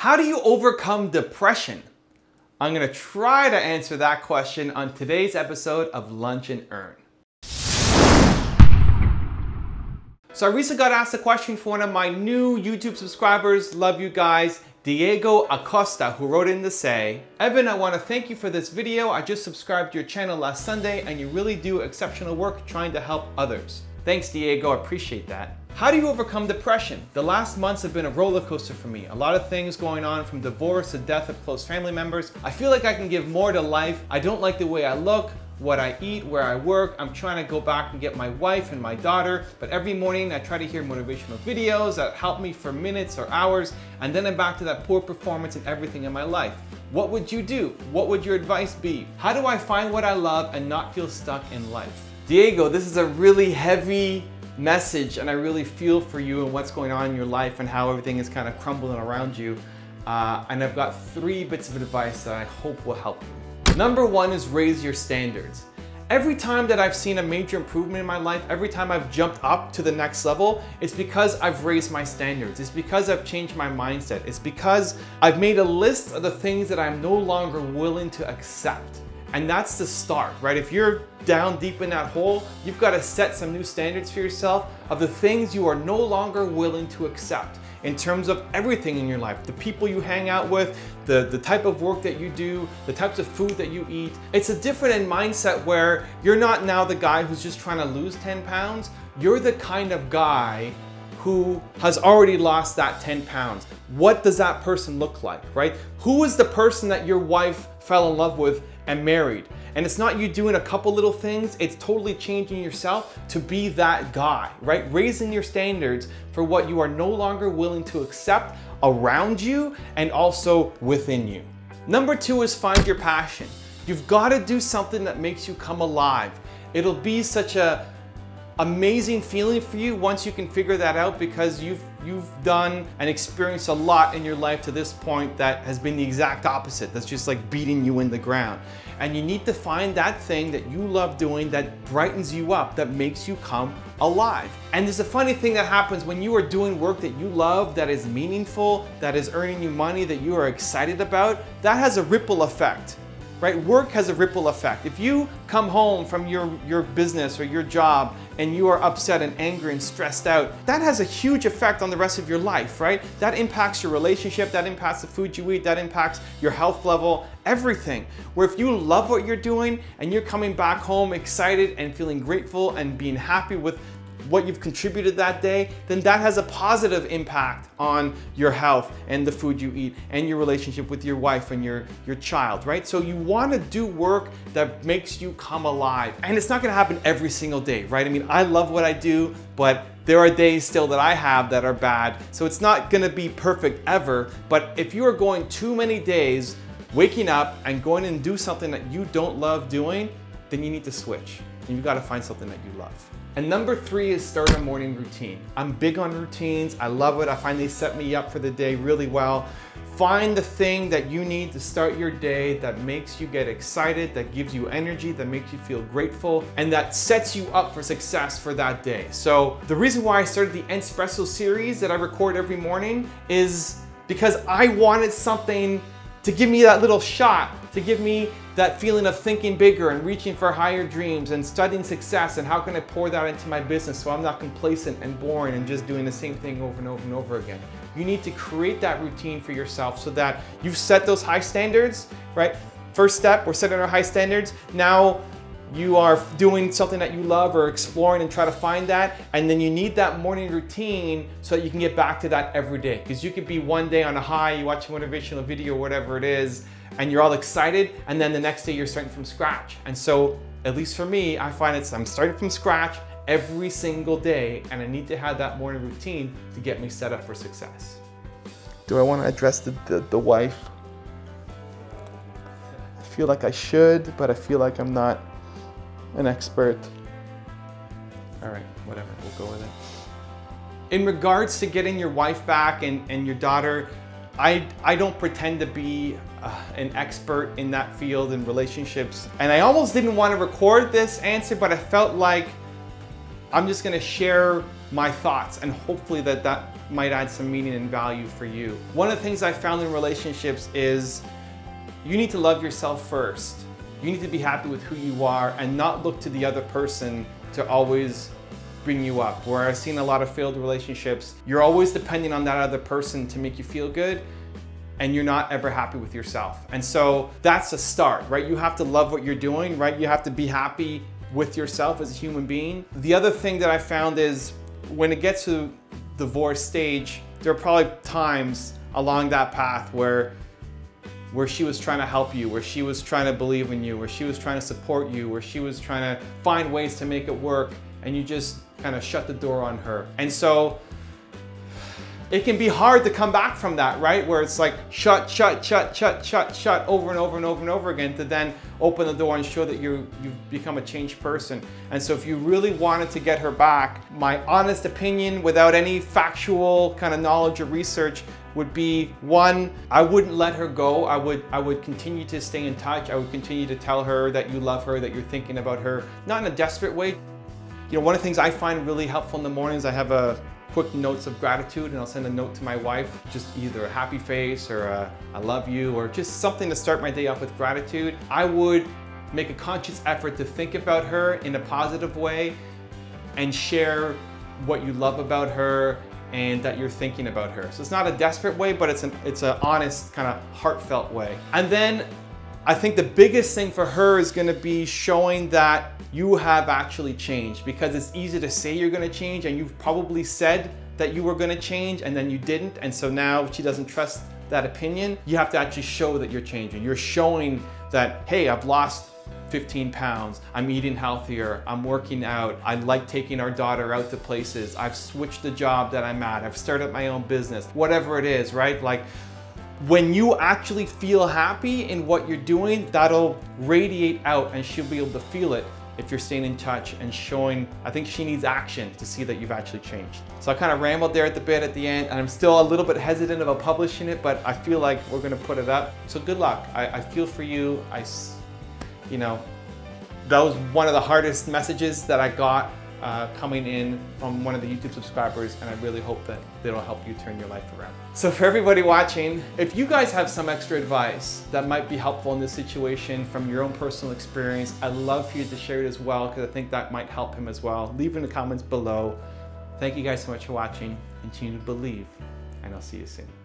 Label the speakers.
Speaker 1: How do you overcome depression? I'm gonna try to answer that question on today's episode of Lunch and Earn. So I recently got asked a question from one of my new YouTube subscribers, love you guys, Diego Acosta, who wrote in to say, Evan, I wanna thank you for this video. I just subscribed to your channel last Sunday and you really do exceptional work trying to help others. Thanks, Diego, I appreciate that. How do you overcome depression? The last months have been a roller coaster for me. A lot of things going on from divorce to death of close family members. I feel like I can give more to life. I don't like the way I look, what I eat, where I work. I'm trying to go back and get my wife and my daughter, but every morning I try to hear motivational videos that help me for minutes or hours, and then I'm back to that poor performance and everything in my life. What would you do? What would your advice be? How do I find what I love and not feel stuck in life? Diego, this is a really heavy message and I really feel for you and what's going on in your life and how everything is kind of crumbling around you. Uh, and I've got three bits of advice that I hope will help you. Number one is raise your standards. Every time that I've seen a major improvement in my life, every time I've jumped up to the next level, it's because I've raised my standards. It's because I've changed my mindset. It's because I've made a list of the things that I'm no longer willing to accept. And that's the start, right? If you're down deep in that hole, you've got to set some new standards for yourself of the things you are no longer willing to accept in terms of everything in your life. The people you hang out with, the, the type of work that you do, the types of food that you eat. It's a different mindset where you're not now the guy who's just trying to lose 10 pounds. You're the kind of guy who has already lost that 10 pounds. What does that person look like, right? Who is the person that your wife fell in love with and married. And it's not you doing a couple little things, it's totally changing yourself to be that guy, right? Raising your standards for what you are no longer willing to accept around you and also within you. Number two is find your passion. You've got to do something that makes you come alive. It'll be such a amazing feeling for you once you can figure that out because you've you've done and experienced a lot in your life to this point that has been the exact opposite. That's just like beating you in the ground. And you need to find that thing that you love doing that brightens you up, that makes you come alive. And there's a funny thing that happens when you are doing work that you love, that is meaningful, that is earning you money, that you are excited about, that has a ripple effect right? Work has a ripple effect. If you come home from your, your business or your job and you are upset and angry and stressed out, that has a huge effect on the rest of your life, right? That impacts your relationship, that impacts the food you eat, that impacts your health level, everything. Where if you love what you're doing and you're coming back home excited and feeling grateful and being happy with what you've contributed that day, then that has a positive impact on your health and the food you eat and your relationship with your wife and your, your child, right? So you wanna do work that makes you come alive. And it's not gonna happen every single day, right? I mean, I love what I do, but there are days still that I have that are bad. So it's not gonna be perfect ever, but if you are going too many days waking up and going and do something that you don't love doing, then you need to switch. And you've got to find something that you love. And number three is start a morning routine. I'm big on routines. I love it. I find they set me up for the day really well. Find the thing that you need to start your day that makes you get excited, that gives you energy, that makes you feel grateful, and that sets you up for success for that day. So the reason why I started the Espresso series that I record every morning is because I wanted something to give me that little shot, to give me that feeling of thinking bigger and reaching for higher dreams and studying success and how can I pour that into my business so I'm not complacent and boring and just doing the same thing over and over and over again. You need to create that routine for yourself so that you've set those high standards, right? First step, we're setting our high standards. Now you are doing something that you love or exploring and try to find that. And then you need that morning routine so that you can get back to that every day. Because you could be one day on a high, you watch a motivational video whatever it is, and you're all excited, and then the next day you're starting from scratch. And so, at least for me, I find it's I'm starting from scratch every single day, and I need to have that morning routine to get me set up for success.
Speaker 2: Do I want to address the, the, the wife? I feel like I should, but I feel like I'm not an expert.
Speaker 1: All right, whatever, we'll go with it. In regards to getting your wife back and, and your daughter, I, I don't pretend to be uh, an expert in that field in relationships. And I almost didn't want to record this answer, but I felt like I'm just going to share my thoughts and hopefully that that might add some meaning and value for you. One of the things I found in relationships is you need to love yourself first. You need to be happy with who you are and not look to the other person to always bring you up. Where I've seen a lot of failed relationships, you're always depending on that other person to make you feel good and you're not ever happy with yourself. And so that's a start, right? You have to love what you're doing, right? You have to be happy with yourself as a human being. The other thing that I found is when it gets to the divorce stage, there are probably times along that path where where she was trying to help you, where she was trying to believe in you, where she was trying to support you, where she was trying to find ways to make it work, and you just kind of shut the door on her. And so it can be hard to come back from that, right? Where it's like shut, shut, shut, shut, shut, shut over and over and over and over again to then open the door and show that you, you've become a changed person. And so if you really wanted to get her back, my honest opinion without any factual kind of knowledge or research would be one, I wouldn't let her go. I would, I would continue to stay in touch. I would continue to tell her that you love her, that you're thinking about her, not in a desperate way. You know, one of the things I find really helpful in the mornings, I have a quick notes of gratitude and I'll send a note to my wife, just either a happy face or a I love you or just something to start my day off with gratitude. I would make a conscious effort to think about her in a positive way and share what you love about her and that you're thinking about her. So it's not a desperate way, but it's an it's an honest, kind of heartfelt way. And then I think the biggest thing for her is gonna be showing that you have actually changed because it's easy to say you're gonna change and you've probably said that you were gonna change and then you didn't. And so now she doesn't trust that opinion. You have to actually show that you're changing. You're showing that, hey, I've lost 15 pounds. I'm eating healthier. I'm working out. I like taking our daughter out to places. I've switched the job that I'm at. I've started my own business, whatever it is, right? Like when you actually feel happy in what you're doing, that'll radiate out and she'll be able to feel it if you're staying in touch and showing, I think she needs action to see that you've actually changed. So I kind of rambled there at the bit at the end and I'm still a little bit hesitant about publishing it, but I feel like we're gonna put it up. So good luck. I, I feel for you. I, you know, that was one of the hardest messages that I got uh, coming in from one of the YouTube subscribers and I really hope that it'll help you turn your life around. So for everybody watching, if you guys have some extra advice that might be helpful in this situation from your own personal experience, I'd love for you to share it as well because I think that might help him as well. Leave in the comments below. Thank you guys so much for watching. Continue to believe and I'll see you soon.